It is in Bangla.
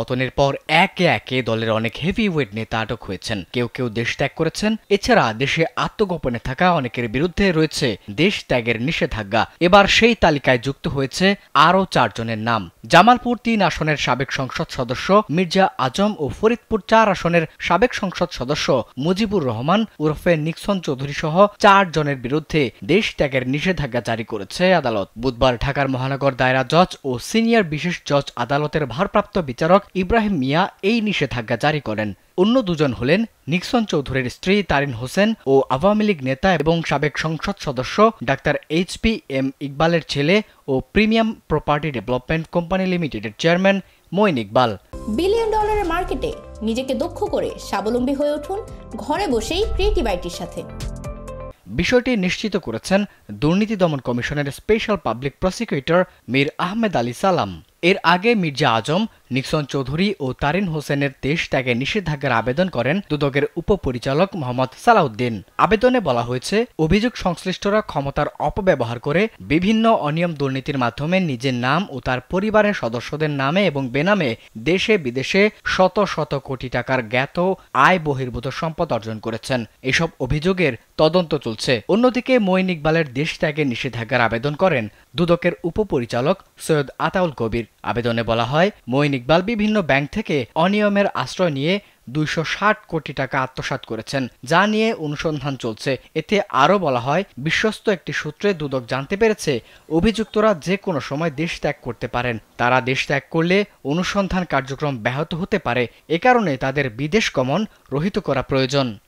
পতনের পর একে একে দলের অনেক হেভিওয়েট নেতা আটক হয়েছেন। কেউ কেউ দেশ ত্যাগ করেছেন, এছাড়া দেশে আত্মগোপনে থাকা অনেকের বিরুদ্ধে রয়েছে দেশ ত্যাগের নিষেধাজ্ঞা। এবার সেই তালিকায় যুক্ত হয়েছে আরও চারজনের নাম। জামালপুর তিন আসনের সাবেক সংসদ সদস্য মির্জা আজম ও ফরিদপুর চার আসনের সাবেক সংসদ সদস্য মুজিবুর রহমান, ওরফে নিক্সন চৌধুরী সহ চার জনের বিরুদ্ধে দেশ ত্যাগের নিষেধাজ্ঞা জারি করেছে আদালত। বুধবার ঢাকার মহানগর দায়রা জজ ও সিনিয়র বিশেষ জজ আদালতের ভারপ্রাপ্ত বিচারক ইব্রাহিম মিয়া এই নিষেধাজ্ঞা জারি করেন। অন্য দুজন হলেন নিক্সন চৌধুরীর স্ত্রী তারিন হোসেন ও আওয়ামী লীগ নেতা এবং সাবেক সংসদ সদস্য ডাক্তার এইচ পি এম ইকবালের ছেলে ও প্রিমিয়াম প্রপার্টি ডেভেলপমেন্ট কোম্পানি লিমিটেডের চেয়ারম্যান মঈন ইকবাল। বিলিয়ন ডলারের মার্কেটে নিজেকে দক্ষ করে স্বাবলম্বী হয়ে উঠুন ঘরে বসেই ক্রিয়েটিভ আইটির সাথে। বিষয়টি নিশ্চিত করেছেন দুর্নীতি দমন কমিশনের special public prosecutor Mir Ahmed Ali Salam. এর আগে মির্জা আজম, নিক্সন চৌধুরী ও তারিন হোসেনের দেশ ত্যাগে নিষেধাজ্ঞার আবেদন করেন দুদকের উপপরিচালক মোহাম্মদ সালাউদ্দিন। আবেদনে বলা হয়েছে, অভিযোগ সংশ্লিষ্টরা ক্ষমতার অপব্যবহার করে বিভিন্ন অনিয়ম দুর্নীতির মাধ্যমে নিজের নাম ও তার পরিবারের সদস্যদের নামে এবং বেনামে দেশে বিদেশে শত শত কোটি টাকার জ্ঞাত আয় বহির্ভূত সম্পদ অর্জন করেছেন। এসব অভিযোগের তদন্ত চলছে। অন্যদিকে মঈন ইকবালের দেশ ত্যাগে নিষেধাজ্ঞার আবেদন করেন দুদকের উপপরিচালক সৈয়দ আতাউল কবির। আবেদনে বলা হয়, মঈন ইকবাল বিভিন্ন ব্যাংক থেকে অনিয়মের আশ্রয় নিয়ে দুইশ ষাট কোটি টাকা আত্মসাৎ করেছেন, যা নিয়ে অনুসন্ধান চলছে। এতে আরও বলা হয়, বিশ্বস্ত একটি সূত্রে দুদক জানতে পেরেছে, অভিযুক্তরা যে কোনো সময় দেশ ত্যাগ করতে পারেন। তারা দেশ ত্যাগ করলে অনুসন্ধান কার্যক্রম ব্যাহত হতে পারে। এ কারণে তাদের বিদেশ গমন রহিত করা প্রয়োজন।